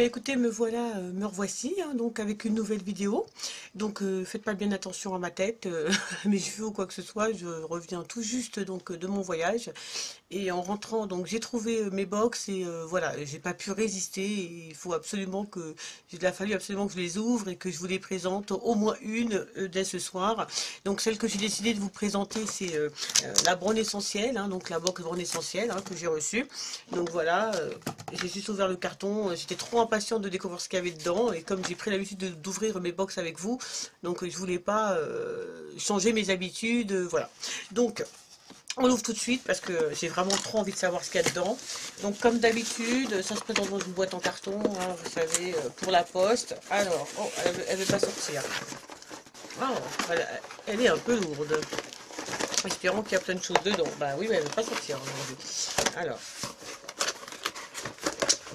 ben écoutez, me voilà, euh, me revoici, hein, donc avec une nouvelle vidéo. Donc euh, faites pas bien attention à ma tête, euh, mes cheveux ou quoi que ce soit. Je reviens tout juste donc de mon voyage. Et en rentrant, donc j'ai trouvé mes box et voilà, j'ai pas pu résister. il faut absolument que, il a fallu absolument que je les ouvre et que je vous les présente au moins une dès ce soir. Donc celle que j'ai décidé de vous présenter, c'est la bronze essentielle, hein, donc la box bronze essentielle hein, que j'ai reçue. Donc voilà, j'ai juste ouvert le carton, j'étais trop impatiente de découvrir ce qu'il y avait dedans, et comme j'ai pris l'habitude d'ouvrir mes box avec vous, donc je voulais pas euh, changer mes habitudes, voilà. Donc, on l'ouvre tout de suite parce que j'ai vraiment trop envie de savoir ce qu'il y a dedans. Donc comme d'habitude, ça se présente dans une boîte en carton, hein, vous savez, euh, pour la poste. Alors, oh, elle ne veut pas sortir. Oh, elle, est un peu lourde. Espérons qu'il y a plein de choses dedans. Bah oui, mais elle ne veut pas sortir. Alors,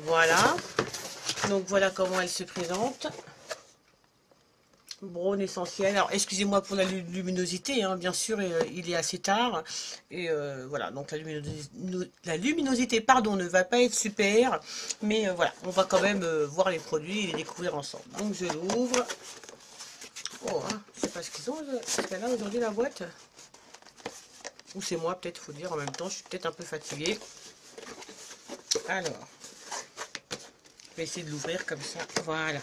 voilà. Donc voilà comment elle se présente. Brown essentiel. Alors excusez-moi pour la luminosité, hein, bien sûr, euh, il est assez tard. Et euh, voilà, donc la luminosité, pardon, ne va pas être super. Mais euh, voilà, on va quand même voir les produits et les découvrir ensemble. Donc je l'ouvre. Oh, hein, je sais pas ce qu'ils ont, ce qu'elle a aujourd'hui la boîte. Ou c'est moi, peut-être, faut dire en même temps, je suis peut-être un peu fatiguée. Alors, vais essayer de l'ouvrir comme ça. Voilà.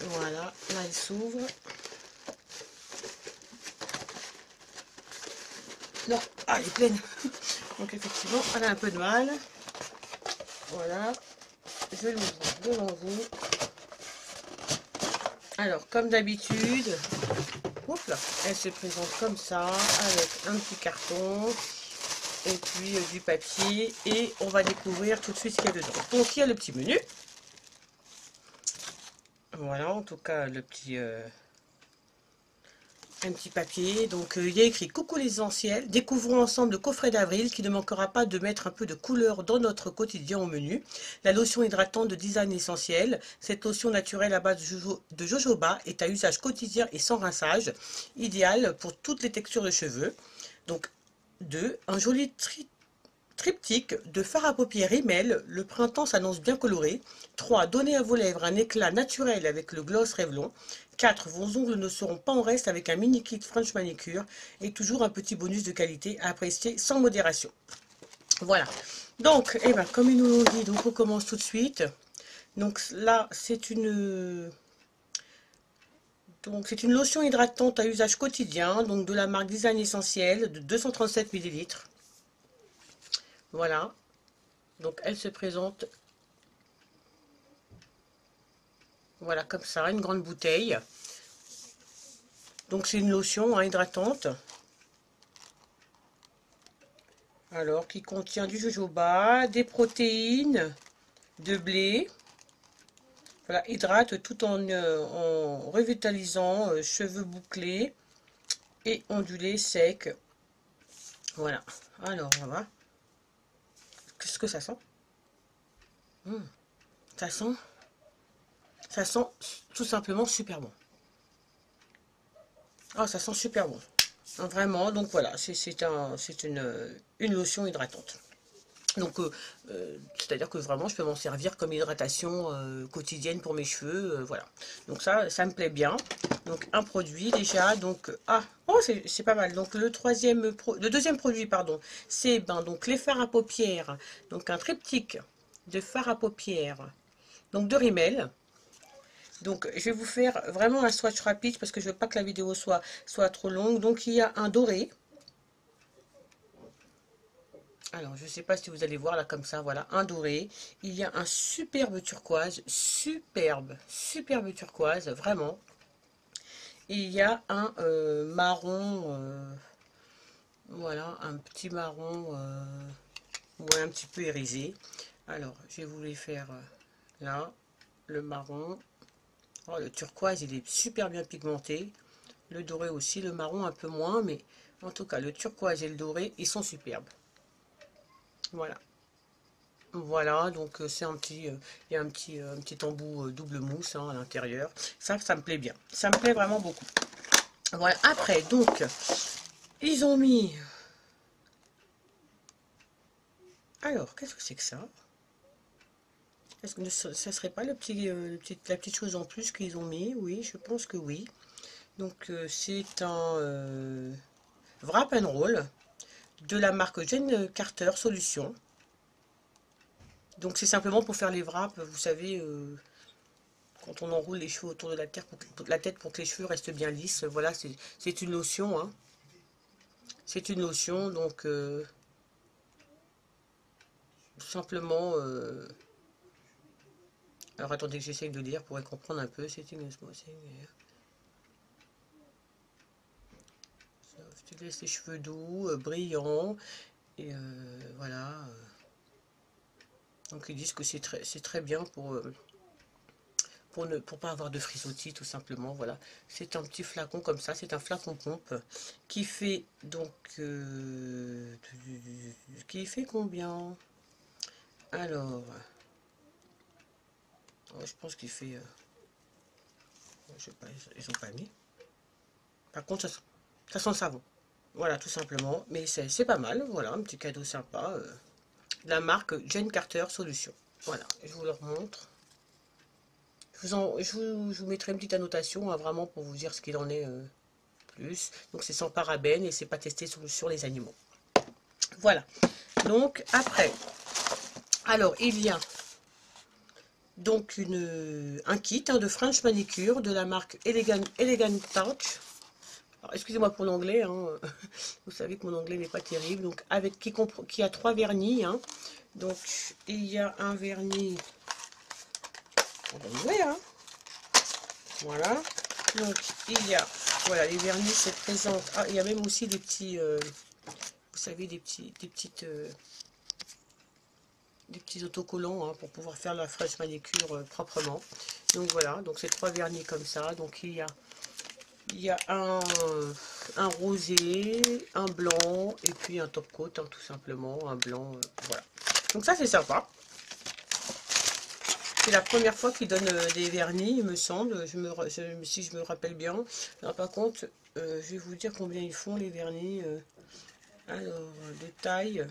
Voilà. Là, elle s'ouvre. Non. Ah, elle est pleine. Donc, effectivement, elle a un peu de mal. Voilà. Je l'ouvre devant vous. Alors, comme d'habitude, elle se présente comme ça, avec un petit carton et puis euh, du papier et on va découvrir tout de suite ce qu'il y a dedans. Donc il y a le petit menu. Voilà, en tout cas le petit euh, un petit papier. Donc euh, il y a écrit coucou les essentiels, découvrons ensemble le coffret d'avril qui ne manquera pas de mettre un peu de couleur dans notre quotidien au menu. La lotion hydratante de design essentiel. Cette lotion naturelle à base de jojoba est à usage quotidien et sans rinçage, idéal pour toutes les textures de cheveux. Donc 2. Un joli triptyque de fard à paupières Rimmel. Le printemps s'annonce bien coloré. 3. Donnez à vos lèvres un éclat naturel avec le gloss Revlon. 4. Vos ongles ne seront pas en reste avec un mini kit French Manicure. Et toujours un petit bonus de qualité à apprécier sans modération. Voilà. Donc, eh ben, comme ils nous l'ont dit, donc on commence tout de suite. Donc là, c'est une donc c'est une lotion hydratante à usage quotidien, donc de la marque Design Essentiel de 237 ml. Voilà. Donc elle se présente voilà comme ça, une grande bouteille. Donc c'est une lotion hein, hydratante. Alors qui contient du jojoba, des protéines, de blé, voilà, hydrate tout en, euh, revitalisant, euh, cheveux bouclés et ondulés secs. Voilà. Alors, on va Qu'est-ce que ça sent hmm. Ça sent Ça sent tout simplement super bon. Ah, ça sent super bon. Vraiment, donc voilà, c'est un, une, une lotion hydratante. Donc, euh, euh, c'est-à-dire que vraiment, je peux m'en servir comme hydratation euh, quotidienne pour mes cheveux, voilà. Donc ça, ça me plaît bien. Donc, un produit déjà, donc, ah, oh, c'est pas mal. Donc, le troisième, le deuxième produit, pardon, c'est, ben, donc, les fards à paupières. Donc, un triptyque de fards à paupières, donc, de Rimmel. Donc, je vais vous faire vraiment un swatch rapide parce que je veux pas que la vidéo soit, soit trop longue. Donc, il y a un doré, alors, je ne sais pas si vous allez voir là comme ça, voilà, un doré. Il y a un superbe turquoise, superbe, superbe turquoise, vraiment. Il y a un euh, marron, euh, voilà, un petit marron, euh, un petit peu irisé. Alors, je les faire là, le marron. Oh, le turquoise, il est super bien pigmenté. Le doré aussi, le marron un peu moins, mais en tout cas, le turquoise et le doré, ils sont superbes. Voilà. Voilà, donc euh, c'est un petit, euh, il y a un petit, euh, un petit embout double mousse hein, à l'intérieur. Ça, ça me plaît bien. Ça me plaît vraiment beaucoup. Voilà, après, donc, ils ont mis... Alors, qu'est-ce que c'est que ça? Est-ce que ça serait pas le petit, la petite chose en plus qu'ils ont mis? Oui, je pense que oui. Donc c'est un wrap and roll de la marque Jane Carter Solution. Donc c'est simplement pour faire les wraps, vous savez, euh, quand on enroule les cheveux autour de la, tête pour que les cheveux restent bien lisses. Voilà, c'est une lotion. Hein. C'est une lotion, donc euh, simplement... Euh, alors attendez que j'essaye de lire pour comprendre un peu. C'est une tu laisses les cheveux doux, brillants, et voilà. Donc ils disent que c'est très, très bien pour, euh, pour ne pour pas avoir de frisottis tout simplement. Voilà, c'est un petit flacon comme ça, c'est un flacon pompe qui fait donc euh, qui fait combien? Alors, je pense qu'il fait, euh, je sais pas, ils ont pas mis. Par contre, ça, ça sent savon. Voilà, tout simplement. Mais c'est pas mal. Voilà, un petit cadeau sympa la marque Jane Carter Solution. Voilà, je vous le remontre. Je vous, vous, mettrai une petite annotation, hein, vraiment, pour vous dire ce qu'il en est euh, plus. Donc, c'est sans parabènes et c'est pas testé sur, sur les animaux. Voilà. Donc, après, alors, il y a donc une, un kit hein, de French Manicure de la marque Elegant Touch excusez-moi pour l'anglais, hein. vous savez que mon anglais n'est pas terrible, donc avec qui, qui a trois vernis, hein. donc il y a un vernis, on va hein. voilà, donc il y a, voilà, les vernis se présentent, ah, il y a même aussi des petits, euh, vous savez, des petits, des euh, petits autocollants pour pouvoir faire la fraise manicure euh, proprement, donc voilà, donc c'est trois vernis comme ça, donc il y a il y a un, un, rosé, un blanc et puis un top coat, hein, tout simplement, un blanc, euh, voilà. Donc ça c'est sympa. C'est la première fois qu'ils donnent euh, des vernis, il me semble, si je me rappelle bien. Par contre, euh, je vais vous dire combien ils font les vernis. alors, de taille,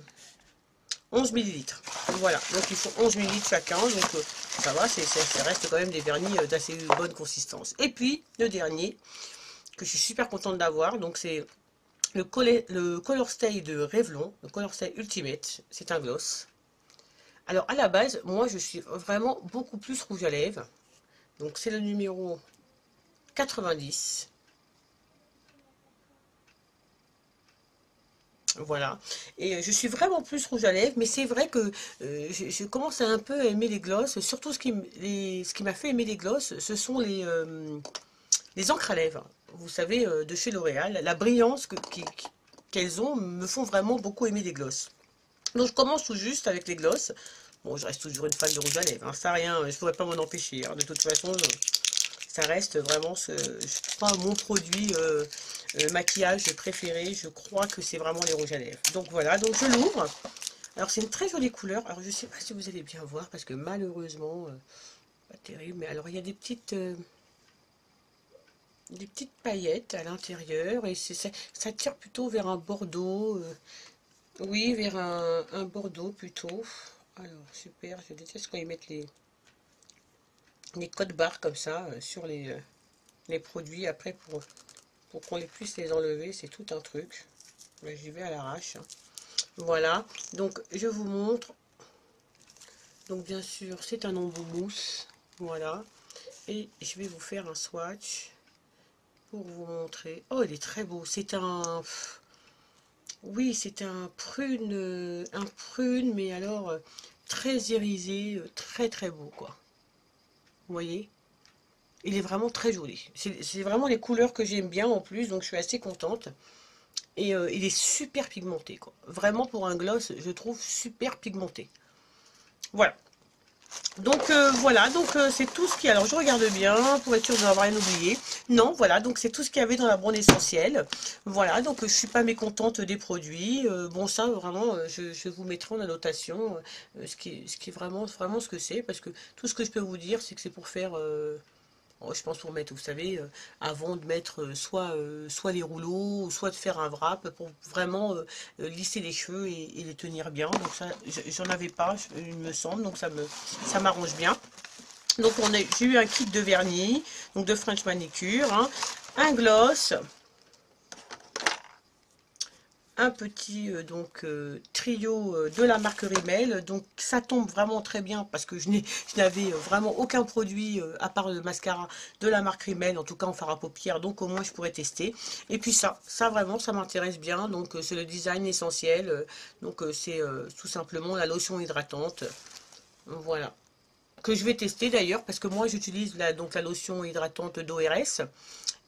11 millilitres. Voilà, donc ils font 11 millilitres chacun, donc ça va, ça reste quand même des vernis d'assez bonne consistance. Et puis, le dernier, que je suis super contente d'avoir. Donc c'est le, le Color Stay de Revlon, le Color Stay Ultimate. C'est un gloss. Alors à la base, moi je suis vraiment beaucoup plus rouge à lèvres. Donc c'est le numéro 90. Voilà. Et euh, je suis vraiment plus rouge à lèvres, mais c'est vrai que euh, je, commence à un peu aimer les glosses. Surtout ce qui, ce qui m'a fait aimer les glosses, ce sont les, euh, les encres à lèvres vous savez, euh, de chez L'Oréal, la brillance qu'elles ont me font vraiment beaucoup aimer les glosses. Donc je commence tout juste avec les glosses. Bon, je reste toujours une fan de rouge à lèvres, hein. ça rien, je ne pourrais pas m'en empêcher. Hein. De toute façon, ça reste vraiment je mon produit euh, euh, maquillage préféré. Je crois que c'est vraiment les rouges à lèvres. Donc voilà, donc je l'ouvre. Alors c'est une très jolie couleur. Alors je ne sais pas si vous allez bien voir parce que malheureusement, pas terrible. Mais alors il y a des petites des petites paillettes à l'intérieur et ça, ça tire plutôt vers un bordeaux. Euh, oui, vers un, bordeaux plutôt. Alors, super, je déteste quand ils mettent les, les codes barres comme ça euh, sur les, euh, les produits. Après, pour, pour qu'on les puisse les enlever, c'est tout un truc. J'y vais à l'arrache. Hein. Voilà, donc je vous montre. Donc bien sûr, c'est un embout mousse. Voilà. Et je vais vous faire un swatch pour vous montrer. Oh, il est très beau. C'est un... Oui, c'est un prune, un prune, mais alors euh, très irisé, euh, très très beau, quoi. Vous voyez? Il est vraiment très joli. C'est vraiment les couleurs que j'aime bien en plus, donc je suis assez contente. Et euh, il est super pigmenté. Vraiment pour un gloss, je trouve super pigmenté. Voilà. Donc euh, voilà, donc euh, c'est tout ce qui... Alors je regarde bien pour être sûr de n'avoir rien oublié. Non, voilà, donc c'est tout ce qu'il y avait dans la bande essentielle. Voilà, donc je suis pas mécontente des produits. Euh, bon ça, vraiment, je, vous mettrai en annotation ce, qui ce qui est vraiment, vraiment ce que c'est. Parce que tout ce que je peux vous dire, c'est que c'est pour faire je pense pour mettre, vous savez, avant de mettre soit, soit les rouleaux, soit de faire un wrap pour vraiment lisser les cheveux et, les tenir bien. Donc ça, j'en avais pas, il me semble, donc ça me ça m'arrange bien. Donc j'ai eu un kit de vernis, donc de French manicure, hein, un gloss, un petit euh, donc euh, trio euh, de la marque Rimmel. Donc ça tombe vraiment très bien parce que je n'avais vraiment aucun produit à part le mascara de la marque Rimmel, en tout cas en fard à paupières, donc au moins je pourrais tester. Et puis ça, ça vraiment ça m'intéresse bien, donc c'est le design essentiel, donc c'est tout simplement la lotion hydratante. Voilà que je vais tester d'ailleurs parce que moi j'utilise la, donc la lotion hydratante d'ORS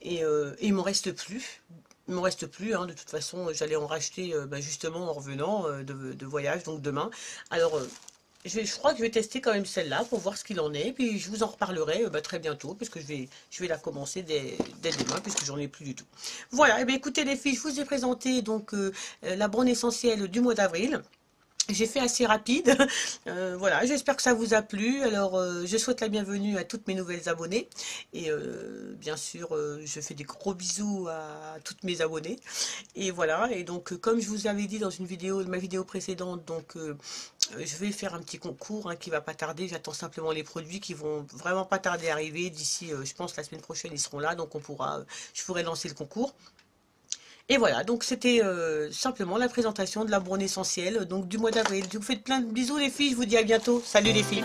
et, et il m'en reste plus il me reste plus, hein, de toute façon, j'allais en racheter euh, bah, justement en revenant euh, de, voyage, donc demain. Alors, euh, je, crois que je vais tester quand même celle-là pour voir ce qu'il en est, puis je vous en reparlerai bah, très bientôt, puisque je vais, je vais la commencer dès, demain, puisque j'en ai plus du tout. Voilà, et eh bien écoutez les filles, je vous ai présenté donc la bronze essentielle du mois d'avril. J'ai fait assez rapide. Euh, voilà, j'espère que ça vous a plu. Alors, euh, je souhaite la bienvenue à toutes mes nouvelles abonnées. Et euh, bien sûr, je fais des gros bisous à toutes mes abonnées. Et voilà, et donc, comme je vous avais dit dans une vidéo, ma vidéo précédente, donc, je vais faire un petit concours hein, qui va pas tarder. J'attends simplement les produits qui vont vraiment pas tarder à arriver. D'ici, je pense, la semaine prochaine, ils seront là. Donc, on pourra, je pourrai lancer le concours. Et voilà, donc c'était euh, simplement la présentation de la bronze essentielle donc du mois d'avril. Je vous fais plein de bisous les filles, je vous dis à bientôt. Salut les filles